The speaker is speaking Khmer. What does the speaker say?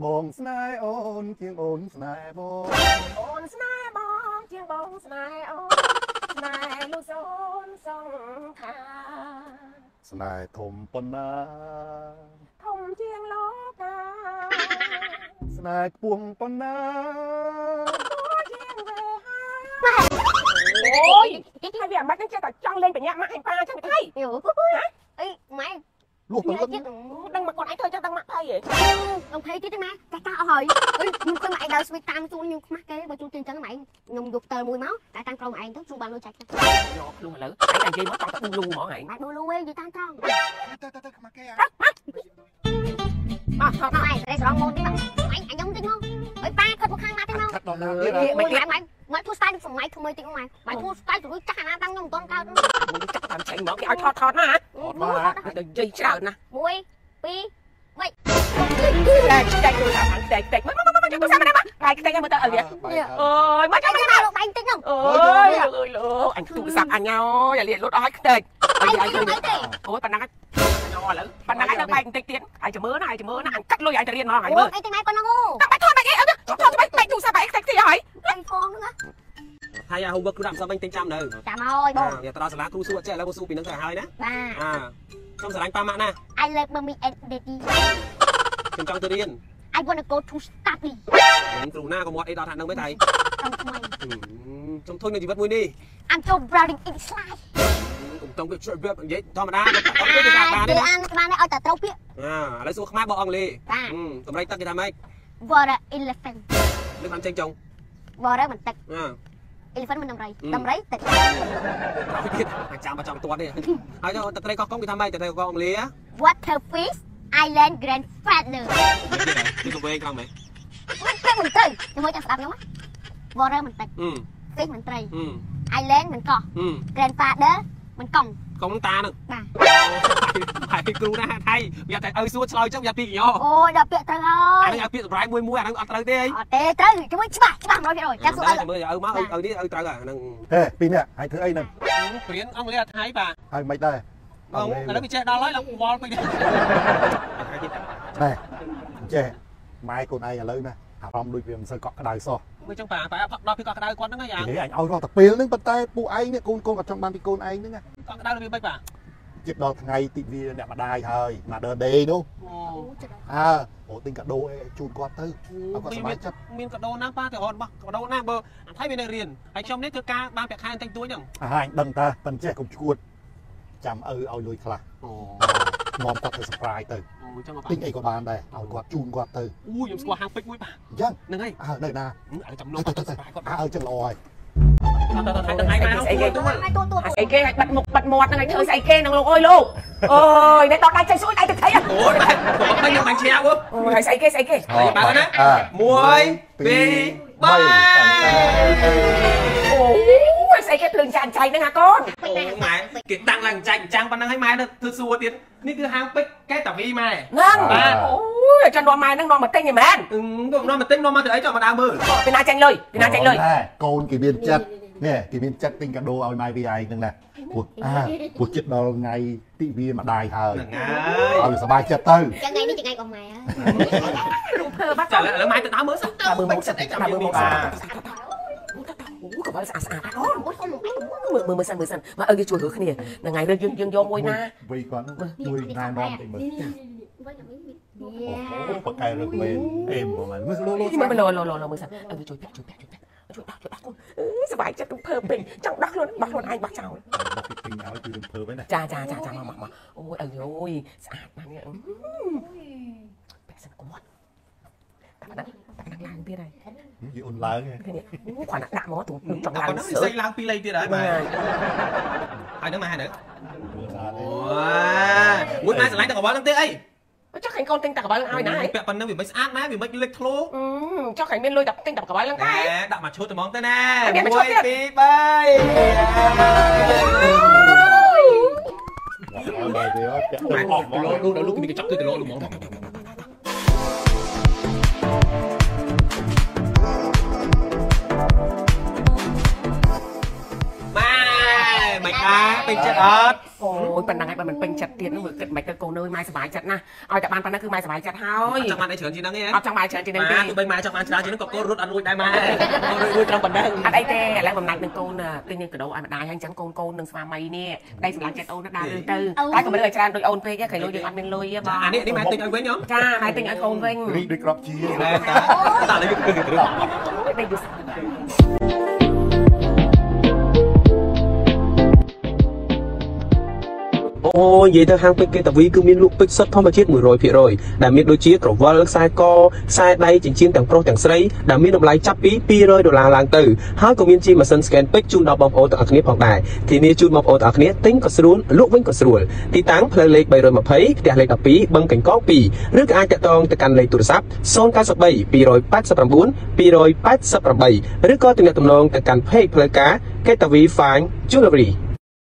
បងស្នេហ៍អូនជាងអូនស្នេហ៍បងអូនស្នេហ៍បងជាងបងស្នេហ៍អូនស្នេហ៍លុសូនសងខាស្នេហ៍ធំប៉ុណ្ណាធំជាងលោកាស្នេហ៍ខ្ពស់ប៉ុណ្ណាជាងវេហាអូយទីថៃវាអាម៉ាត់នឹងចេះតែចង់លេងបញ្ញាក់ម៉ាក់ឯងប៉ាចឹងថៃយោអីម៉ែលក់ទៅលឹកទៀតដឹង ទេ20ទេចឹងណាចាស់ចាស់អស់ហើយខ្ញុំខ្ញុំឯងដើរស្វីតតាំងជូនខ្ញុំខ្មាស់គេបើជូនទីចឹងម៉ែឯងខ្ញុំយកផ្ទើមួយមកតែតាំងក្រុមឯងទៅជូនបានលុយចាច់យកខ្លួនឥឡូវឯងនិយាយមកចង់តែប៊ូលូហ្មងឯងម៉ែប៊ូលូវិញនិយាយតាមត្រង់ទៅទៅទៅខ្មាស់គេអ่ะអស់ថតមកឯងរេសរងម៉ូតនេះមកឯងខ្ញុំតិចមកអើយប៉ាខិតមកខាងណាតិចមកខិតដល់ណាទៀតមកទៀតម៉ែមកធ្វើស្ទាយនឹងសម័យថ្មីតិចមកម៉ែម៉ែធ្វើស្ទាយទៅចាស់អាណាតាំងខ្ញុំមិនទាន់កើតមកចាស់តាមឆេងហ្មងគេឲ្យថតថតណាអត់បាននិយាយច្រើនណា1 2 តែខ្ទេចទៅតាមខ្ទេចខ្ទេចមកមកមកយកទៅសាមណាមកបាយខ្ទេចមើលទៅអីអូយមកចាំមកលោកបាញ់តិចហ្នឹងអូយលោកអើយលោកអញទូរស័ព្ទអញអើយឲ្យលាលុតអស់ឲ្យខ្ទេចអីអីអូយប៉ណ្ណាច់អញឥឡូវប៉ណ្ណាច់ទៅបាយបន្តិចទៀតអញចាំមើលណាអញចាំមើលណាអញកាត់លុយអញទៅរៀនមកអញមើលអីទាំងណែប៉ុណ្ណឹងអូបាច់ធន់បាច់អីអត់ធន់បាច់បាច់ទូរស័ព្ទបាយខ្ទេចទៀតហើយអញផងហ្នឹងហើយអាហូវឹកគ្រូដាក់សំវិញទិញចាំនៅចាំហើយបងយកទៅដល់សាលាគ្រូសួរអត់ចេះឥឡូវគ្រូសួរពីនឹងទៅហើយណាបាទអាខ្ញុំស្រឡាញ់ប៉ាម៉ាក់ណា I love mommy and daddy ខ្ញុំចង់ទៅរៀន I want to go to study មិនគ្រូណាក៏មាត់អីដល់ថានឹងមិនតែ trong ថ្មីខ្ញុំធុញនៅជីវិតមួយនេះ I'm so browning inside កុំតង់ទៅជួយនិយាយធម្មតាខ្ញុំតាក់ទៅគេថាបានទេគេណាអានបានឲ្យតែត្រូវពាក្យអាឥឡូវសួរខ្មែរបកអង់គ្លេសបាទតម្រៃទឹកគេថាម៉េច water elephant លើកបានចេញចុង water មិនទឹកអឺ elephant មិនដំរីអឺដំរីទឹកទៀតអាចចាំមកចង់ទាត់ទេហើយទៅទឹកត្រីកោះកុំគេថាម៉េចទឹកត្រីកោះអង់គ្លេស water fish island grandfather គឺទៅវិញក្រំម៉េចពេលមិនទៅជាមួយចាំស្ដាប់ខ្ញុំណា water មិនទឹកអឺ fish មិនត្រីអឺ island មិនកោះអឺ grandfather មិនកង់កុំតានឹងបាទហើយគ្រូណាថៃវាតែឲ្យសួរឆ្លើយចឹងវាពីកញ្ញោអូយដល់ពាក្យត្រូវហើអាយនេះឲ្យពាក្យសម្រាប់មួយមួយអាហ្នឹងអត់ត្រូវទេអីអត់ទេត្រូវជាមួយច្បាស់ច្បាស់100%ចាំសួរអើមើលឲ្យមកឲ្យនេះឲ្យត្រូវអាហ្នឹងហេពីរនាក់ហើយធ្វើអីហ្នឹងរៀនអង់គ្លេសថៃបាទហើយមិនដែរ បងឥឡូវវាចេះដល់ហើយឡើងវល់ពេញណែចេះម៉ែកូនឯងឥឡូវណាអារម្មណ៍ដូចវាមិនសូវកក់ក្ដៅសោះមួយចឹងបាទតែផឹកដល់ពីកក់ក្ដៅគាត់ហ្នឹងហើយយ៉ាងនិយាយអញឲ្យរស់តែពេលហ្នឹងប៉ុន្តែពួកឯងនេះកូនកូនក៏ចង់បានពីកូនឯងហ្នឹងកក់ក្ដៅរបៀបម៉េចបាទជិតដល់ថ្ងៃទីវាអ្នកម្ដាយហើយ Mother Day នោះអូអើអូទិញកាដូអីជូនគាត់ទៅឲ្យគាត់សប្បាយចិត្តមានកដោណាប៉ាតែរត់បោះកដោណាបើអាថៃវានៅរៀនហើយខ្ញុំនេះធ្វើការបានប្រាក់ខែបន្តិចតួចហ្នឹងអាហាអញដឹងតាប៉ុន្តែចេះកុំឈួត ចាំឪឲ្យលុយខ្លះអូនាំគាត់ទៅ surprise ទៅអូចឹងបាទទិញអីក៏បានដែរឲ្យគាត់ជូនគាត់ទៅអូខ្ញុំស្គាល់ហាងពេជ្រមួយបាទអញ្ចឹងហ្នឹងហើយអើនៅណាឥឡូវចំណងគាត់ទៅស្បាយគាត់អើចឹងល្អហើយទៅទៅទៅថ្ងៃមកស្អីគេទូទូទូស្អីគេឲ្យបាត់មុខបាត់មាត់ហ្នឹងឲ្យធ្វើស្អីគេហ្នឹងលោកអើយលោកអើយនេះដល់ដៃចៃស្រួយដៃទឹកថៃអូយបាទគាត់មិនខ្ញុំបាញ់ឈ្នះអើអូយហើយស្អីគេស្អីគេហើយបើណាអើ1 2 3អូយ ស្អីគេភ្លើងចានចៃហ្នឹងអាកូនអូម៉ែគេតាំងឡើងចាច់ចាំងប៉ុណ្ណឹងឲ្យម៉ែទៅធ្វើសួរទៀតនេះគឺហាងពេជ្រកែតាវីម៉ែហ្នឹងអូយចាំនាំម៉ែហ្នឹងនាំមកទិញឯមែនអឺទៅនាំមកទិញនាំមកទៅអីចុះមកដើរមើលពីណាចាញ់លុយពីណាចាញ់លុយកូនគេមានចិត្តនេះគេមានចិត្តទិញកាដូឲ្យម៉ែវាឯងហ្នឹងណាព្រោះអើព្រោះចិត្តដល់ថ្ងៃទីវាម្ដាយហើយហ្នឹងហើយឲ្យសប្បាយចិត្តទៅចឹងថ្ងៃនេះជាថ្ងៃរបស់ម៉ែរូបភើបាត់ចាឥឡូវម៉ែទៅដើរមើលសិនតាមមើលមកសិនចាំតាមមើមើលលមកមកសិសិន នអូកុំឲ្យស្អាតស្អាតអត់អូមួយសុំម៉ែមើលមើលមើលសិនមើលសិនមកឲ្យគេជួយរើគ្នាថ្ងៃនេះយើងយើងយកមួយណាវីគាត់ហ្នឹងមួយណែនាំតិចមើលវិញវិញអូបកកែរឹកមែនអេមបងមើលលោលោមើលលោលោលោមើលសិនឲ្យគេជួយពាក់ជួយពាក់ជួយពាក់ជួយដោះជួយដោះខ្លួនអឺសុបាយចិត្តរូបភើពេញចង់ដោះខ្លួនដោះខ្លួនឯងបោះចោលមកពីពេញឲ្យគឺរំភើបហ្នឹងណាចាចាចាចាមកមកមកអូយអើយអូយស្អាតណាស់នេះពាក់សិនគាត់តែដាក់ដាក់ឡើងទៀតហើយ យីអូនឡើងគ្នាអូគាត់ដាក់មកទូចង់អឡើងត់ហ្នឹងសើស្អីឡើងពីលេខទៀតហើយមើម៉ែលហើយហ្នឹងម៉ែហ្នឹងអូអូមួយម៉ែឆ្លាញ់តែកបល់ហ្នឹងទេអីចុះខាងកូនទិញតែកបល់ឲ្យណាពាក់ប៉ុណ្ណឹងវាមិនស្អាតម៉ែវាមិនលេចធ្លោចុះខាងមានលុយតែទិញតែកបល់ឡើងណែដែរដាក់មកឈុតត្មងទៅណាមាន1មក2ឈុតទៀតដល់វាពាក់3ម៉ែអស់លោកលោកលោកមានកញ្ចក់គឺទៅលោកលោកហ្មង ពេញចិត្តអត់អូយយប៉ុណ្ណឹងហើយបើមិនពេញចិត្តទៀតនោះវាគិតមិនទៅកូនអើយម៉ែសុបាយចិត្តណាឲ្យតែបានប៉ុណ្ណឹងគឺម៉ែសុបាយចិត្តហើយចង់បានឲ្យច្រើនជាងហ្នឹងទេអត់ចង់ម៉ែច្រើនជាងនេះទេបាទទោះបីម៉ែចង់បានច្រើនជាងហ្នឹងក៏កូនរត់អត់រួចដែរម៉ែកូនរួចរួចត្រឹមប៉ុណ្ណឹងអត់អីទេឥឡូវបំណាច់នឹងកូនទិញកដោឲ្យម្ដាយហើយអញ្ចឹងកូនកូននឹងស្វាមីនេះដៃសម្លាញ់ចិត្តអូនដើរទៅតែកុំលើឲ្យច្រើនដូចអូនពេកគេលុយយើងអត់មានលុយទេបងអានេះនេះម៉ែទិញឲ្យវិញហ៎ចាម៉ែទិញឲ្យកូនវិញរីកដូចក្របជាតែតាតាលើគឺគឺដេកយូរ និយាយទៅហាងពេជ្រកេតាវីគឺមានលក់ពេជ្រសុទ្ធធម្មជាតិ100%ដែលមានដូចជាក្រវិលខ្សែកខ្សែដៃចិញ្ចៀនទាំងប្រុសទាំងស្រីដែលមានតម្លៃចាប់ពី200ដុល្លារឡើងទៅហើយក៏មានជាម៉ាស៊ីន scan ពេជ្រជូនដល់បងប្អូនទាំងអស់គ្នាផងដែរធានាជូនបងប្អូនទាំងអស់គ្នាទិញក៏ស្រួលលក់វិញក៏ស្រួលទីតាំងផ្លូវលេខ320ផ្ទះលេខ12បឹងកេងកង2ឬក៏អាចតាក់ទងទៅកាន់លេខទូរស័ព្ទ093 289 288ឬក៏ទំនាក់ទំនងទៅកាន់ page ផ្លូវការ Ketavi Fine Jewelry